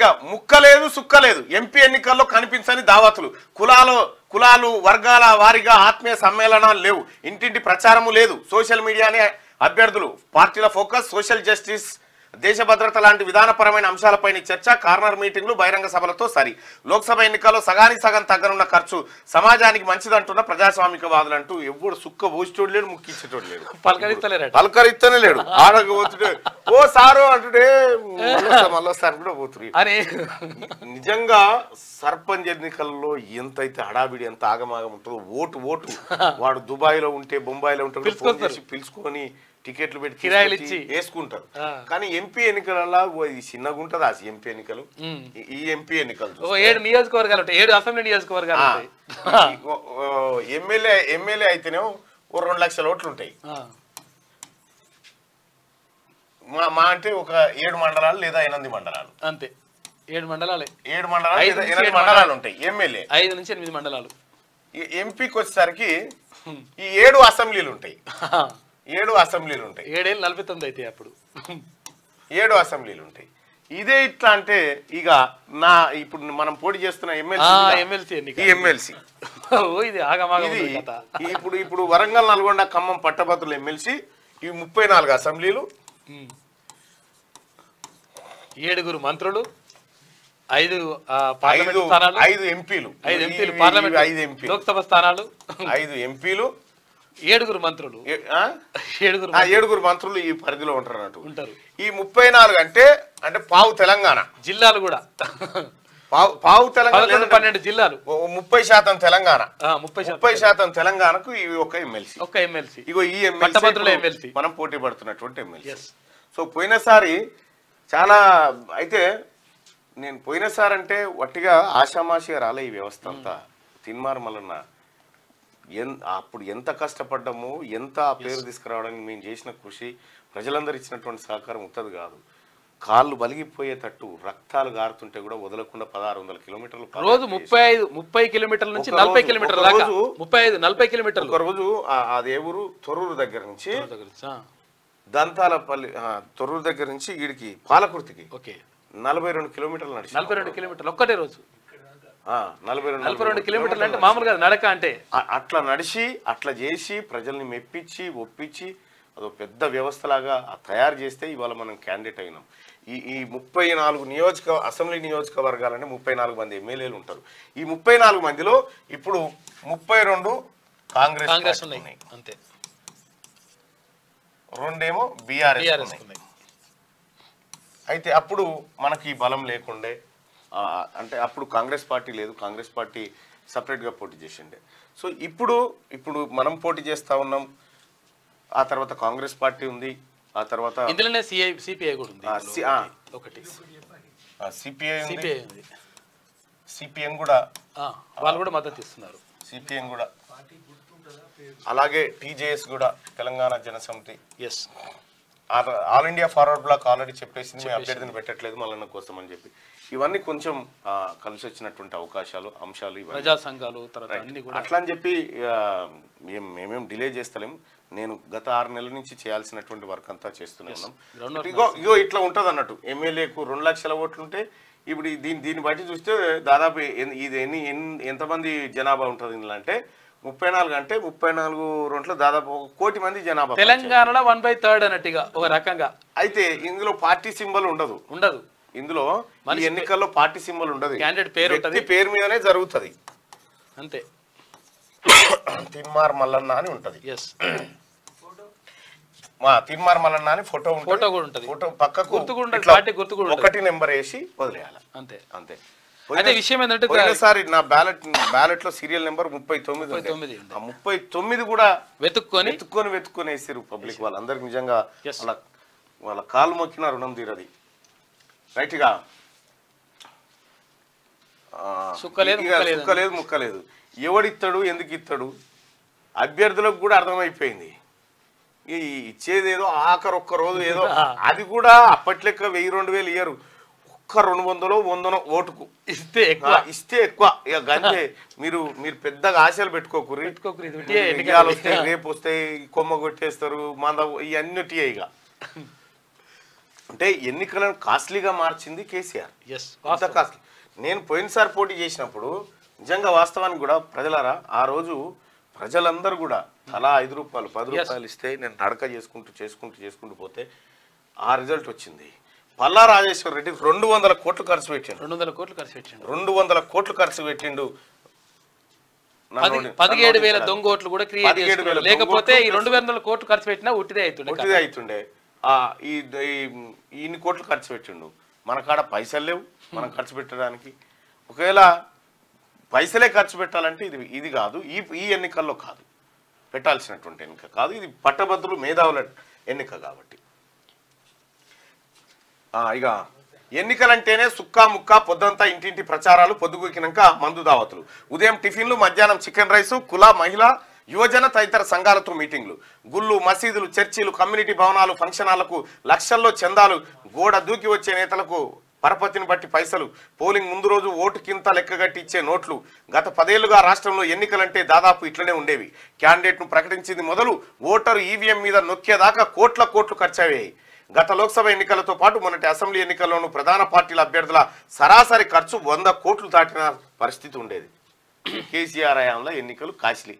ఇక ముక్క లేదు ఎంపీ ఎన్నికల్లో కనిపించని దావతులు. కులాలు కులాలు వర్గాల వారిగా ఆత్మీయ సమ్మేళనాలు లేవు. ఇంటింటి ప్రచారము లేదు. సోషల్ మీడియానే అభ్యర్థులు. పార్టీల ఫోకస్ సోషల్ జస్టిస్ దేశ భద్రత లాంటి విధానపరమైన అంశాలపైన చర్చ కార్నర్ మీటింగ్లు బహిరంగ సభలతో సరి. లోక్సభ ఎన్నికల్లో సగానికి సగం తగ్గనున్న ఖర్చు సమాజానికి మంచిదంటున్న ప్రజాస్వామికవాదులు అంటూ ఎవడు సుక్క పోసేటోడు లేడు ముక్కిచ్చేటోడు లేడు. పలకరిస్తేనే లేడు. ఆడకు పోతుంటే ఓ సారు అంటుంటే మళ్ళొస్తా మళ్ళొస్తా అని కూడా పోతుంది అని నిజంగా సర్పంచ్ ఎన్నికల్లో ఎంత అయితే హడావిడి ఎంత ఆగమాగం ఉంటుందో ఓటు ఓటు. వాడు దుబాయ్లో ఉంటే బొంబాయిలో ఉంటే పిలుచుకొని టికెట్లు పెట్టి కిరాయిలు ఇచ్చి. వేసుకుంటారు. కానీ ఎంపీ ఎన్నికలలో చిన్నగా ఉంటుంది ఆ ఎంపీ ఎన్నికలు. ఈ- ఎంపీ ఎన్నికలు. ఏడు నియోజకవర్గాలు ఉంటాయి. ఏడు అసెంబ్లీ నియోజకవర్గాలు ఎమ్మెల్యే ఎమ్మెల్యే అయితేనేమో ఓ రెండు లక్షల ఓట్లు ఉంటాయి. మా మా అంటే ఒక ఏడు మండలాలు లేదా ఎనిమిది మండలాలు. అంతే. ఏడు మండలాలే. ఏడు మండలాలు ఎనిమిది మండలాలు ఉంటాయి. ఎమ్మెల్యే. ఐదు నుంచి ఎనిమిది మండలాలు. ఈ ఎంపీకి వచ్చేసరికి ఈ ఏడు అసెంబ్లీలు ఉంటాయి. ఏడు అసెంబ్లీలు ఉంటాయి. ఏడేళ్ళు నలభై తొమ్మిది అయితే అప్పుడు. ఏడు అసెంబ్లీలు ఉంటాయి. ఇదే ఇట్లా అంటే ఇక నా ఇప్పుడు మనం పోటీ చేస్తున్న ఎమ్మెల్సీ ఇది ఇప్పుడు ఇప్పుడు వరంగల్ నల్గొండ ఖమ్మం పట్టభద్రుల ఎమ్మెల్సీ ఈ ముప్పై నాలుగు అసెంబ్లీలు. ఏడుగురు మంత్రులు ఐదు ఐదు స్థానాలు. ఐదు ఎంపీలు. ఐదు ఎంపీలు ఇవి- పార్లమెంట్ ఇవి ఐదు ఎంపీలు. లోక్సభ స్థానాలు. ఐదు ఎంపీలు. ఏడుగురు మంత్రులు? ఏడుగురు ఏడుగురు మంత్రులు ఈ పరిధిలో ఉంటారు అన్నట్టు. ఉంటారు. ఈ ముప్పై నాలుగు అంటే అంటే పావు తెలంగాణ. జిల్లాలు కూడా. పావు పావు తెలంగాణ పన్నెండు జిల్లాలు. ముప్పై శాతం తెలంగాణ. ముప్పై శాతం ముప్పై శాతం తెలంగాణకు ఇవి ఒక ఎమ్మెల్సీ. ఒక్క ఎమ్మెల్సీ. ఇగో ఈ ఎమ్మెల్సీ. మనం పోటీ పడుతున్నటువంటి ఎమ్మెల్సీ. సో పోయినసారి చాలా అయితే నేను పోయినసారి అంటే వట్టిగా ఆషామాషిగా రాలే ఈ వ్యవస్థ అంతా. తిన్మార్ మల్లన్న ఎన్ అప్పుడు ఎంత కష్టపడ్డామో ఎంత ఆ పేరు తీసుకురావడానికి మేము చేసిన కృషి ప్రజలందరూ ఇచ్చినటువంటి సహకారం ఉత్తది కాదు. కాళ్ళు బలిగిపోయేటట్టు రక్తాలు గారుతుంటే కూడా వదలకుండా పదహారు వందల కిలోమీటర్లు రోజు ముప్పై ఐదు ముప్పై కిలోమీటర్ల నుంచి నలభై కిలోమీటర్ల దాకా. రోజు- ముప్పై ఐదు నలభై కిలోమీటర్లు. ఒక రోజు ఆ- అదే ఊరు తొర్రూరు దగ్గర నుంచి దంతాలపల్లి తొర్రూరు దగ్గర నుంచి వీడికి పాలకుర్తికి ఓకే. నలభై రెండు కిలోమీటర్లు నడిచి నలభై రెండు కిలోమీటర్లు ఒక్కటే రోజు. నలభై రెండు నలభై రెండు కిలోమీటర్లు అంటే మామూలుగా నడక అంటే. అట్లా నడిచి అట్లా చేసి ప్రజల్ని మెప్పించి ఒప్పించి అదో పెద్ద వ్యవస్థలాగా తయారు చేస్తే ఇవాళ మనం క్యాండిడేట్ అయినాం. ఈ ఈ ముప్పై నాలుగు నియోజక అసెంబ్లీ నియోజకవర్గాలంటే ముప్పై నాలుగు మంది ఎమ్మెల్యేలు ఉంటారు. ఈ ముప్పై నాలుగు మందిలో ఇప్పుడు ముప్పై రెండు కాంగ్రెస్ కాంగ్రెస్ ఉన్నాయి. అంతే. రెండేమో బీఆర్ఎస్ ఉన్నాయి. అయితే అప్పుడు మనకి బలం లేకుండే అంటే అప్పుడు కాంగ్రెస్ పార్టీ లేదు కాంగ్రెస్ పార్టీ సపరేట్గా పోటీ చేసిండే. సో ఇప్పుడు ఇప్పుడు మనం పోటీ చేస్తా ఉన్నాం ఆ తర్వాత కాంగ్రెస్ పార్టీ ఉంది ఆ తర్వాత ఇందులోనే సిఐ సిపిఐ కూడా ఉంది. ఒకటి. సిపిఐ ఉంది. సిపిఐ ఉంది. సిపిఎం కూడా వాళ్ళు కూడా మద్దతు ఇస్తున్నారు. సిపిఎం కూడా. అలాగే టీజేఎస్ కూడా Telangana Janasamithi yes all- all India forward block already చెప్పేసింది మేము అభ్యర్థిని పెట్టట్లేదు మళ్ళీ కోసం అని చెప్పి. ఇవన్నీ కొంచెం కలిసి వచ్చినటువంటి అవకాశాలు అంశాలు ప్రజా సంఘాలు అట్లా అని చెప్పి మేమేం డిలే చేస్తలేం. నేను గత ఆరు నెలల నుంచి చేయాల్సినటువంటి వర్క్ అంతా చేస్తూనే ఉన్నాం. ఇగో ఇగో ఇట్లా ఉంటది అన్నట్టు ఎమ్మెల్యేకు రెండు లక్షల ఓట్లు ఉంటే ఇప్పుడు దీని దీన్ని బట్టి చూస్తే దాదాపు ఇది ఎన్ని ఎన్- ఎంతమంది జనాభా ఉంటుంది ఇందులో అంటే ముప్పై నాలుగు అంటే ముప్పై నాలుగు రోడ్ల దాదాపు ఒక కోటి మంది జనాభా తెలంగాణలో వన్ బై థర్డ్ అన్నట్టుగా ఒక రకంగా. అయితే ఇందులో పార్టీ సింబల్ ఉండదు. ఉండదు. ఇందులో ఈ ఎన్నికల్లో పార్టీ సింబల్ ఉండదు Candidate పేరు ఉంటది. పేరు మీదనే జరుగుతుంది. అంతే. తిన్మార్ మల్లన్న అని ఉంటది. ఎస్ మా తిన్మార్ మల్లన్న అని ఫోటో. ఫోటో కూడా ఉంటది. ఫోటో పక్కకు గుర్తు కూడా. ఒకటి నెంబర్ వేసి వదిలేయాలి. అంతే. అంతే. అయితే విషయం ఏంటంటే పోయినసారి నా బ్యాలెట్ బ్యాలెట్లో సీరియల్ నెంబర్ ముప్పై తొమ్మిది. తొమ్మిది ముప్పై తొమ్మిది కూడా వెతుక్కొని? వెతుక్కొని వెతుక్కొని వేసారు పబ్లిక్ వాళ్ళందరికి నిజంగా. వాళ్ళ వాళ్ళ కాలు మొక్కిన రుణం తీరది. రైట్గా సుక్క లేదు, ఇక ముక్క లేదు. సుక్క లేదు ముక్క లేదు ఎవడిస్తాడు ఎందుకు ఇస్తాడు అభ్యర్థులకు కూడా అర్థమైపోయింది. ఈ ఇచ్చేదేదో ఆఖరు ఒక్క రోజు ఏదో. అది కూడా అప్పట్లెక్క వెయ్యి రెండు వేలు ఇయ్యరు. ఒక్క రెండు వందలో వందనో ఓటుకు. ఇస్తే ఎక్కువ. ఇస్తే ఎక్కువ. ఇక గంతే. మీరు మీరు పెద్దగా ఆశలు పెట్టుకోకూరి పెట్టుకోకూరి, వస్తాయి రేపు వస్తాయి కొమ్మ కొట్టేస్తారు మంద ఇవన్నీ ఇక. అంటే ఎన్నికలను కాస్ట్లీగా మార్చింది కేసీఆర్. ఎస్ అంత కాస్ట్లీ. నేను పోయినసారి పోటీ చేసినప్పుడు నిజంగా వాస్తవానికి కూడా ప్రజలారా ఆ రోజు ప్రజలందరూ కూడా తలా ఐదు రూపాయలు పది. రూపాయలు ఇస్తే నేను నడక చేసుకుంటూ చేసుకుంటూ చేసుకుంటూ పోతే ఆ రిజల్ట్ వచ్చింది. పల్లా రాజేశ్వర రెడ్డి రెండు వందల కోట్లు ఖర్చు పెట్టిండు. రెండు వందల కోట్లు ఖర్చు పెట్టిండు. రెండు వందల కోట్లు ఖర్చు పెట్టిండు. పదిహేడు వేల. దొంగ ఓట్లు కూడా క్రియేట్ లేకపోతే ఈ రెండు వందల కోట్లు ఖర్చు పెట్టినా ఉట్టిదే అవుతుండే అవుతుండే. ఈ ఇన్ని కోట్లు ఖర్చు పెట్టిండు. మన కాడ పైసలు లేవు మనం ఖర్చు పెట్టడానికి. ఒకవేళ పైసలే ఖర్చు పెట్టాలంటే ఇది ఇది కాదు ఈ ఈ ఎన్నికల్లో కాదు. పెట్టాల్సినటువంటి ఎన్నిక కాదు. ఇది పట్టభద్రులు మేధావుల ఎన్నిక కాబట్టి. ఇక ఎన్నికలంటేనే సుక్కా ముక్క పొద్దంతా ఇంటింటి ప్రచారాలు పొద్దుగూకినాక మందు దావతులు. ఉదయం టిఫిన్లు మధ్యాహ్నం చికెన్ రైసు కుల మహిళ యువజన తదితర సంఘాలతో మీటింగ్లు. గుళ్ళు మసీదులు చర్చిలు కమ్యూనిటీ భవనాలు ఫంక్షన్ హాళ్ళకు లక్షల్లో చందాలు గోడ దూకి వచ్చే నేతలకు పరపతిని బట్టి పైసలు. పోలింగ్ ముందు రోజు ఓటు కింత లెక్కగట్టి ఇచ్చే నోట్లు. గత పదేళ్ళుగా రాష్ట్రంలో ఎన్నికలంటే దాదాపు ఇట్లనే ఉండేవి. క్యాండిడేట్ను ప్రకటించింది మొదలు ఓటరు ఈవీఎం మీద నొక్కేదాకా కోట్ల కోట్లు ఖర్చయ్యాయి. గత లోక్సభ ఎన్నికలతో పాటు మొన్నటి అసెంబ్లీ ఎన్నికల్లోనూ ప్రధాన పార్టీల అభ్యర్థుల సరాసరి ఖర్చు వంద కోట్లు దాటిన పరిస్థితి ఉండేది. కేసీఆర్ హయాంలో ఎన్నికలు కాస్ట్లీ.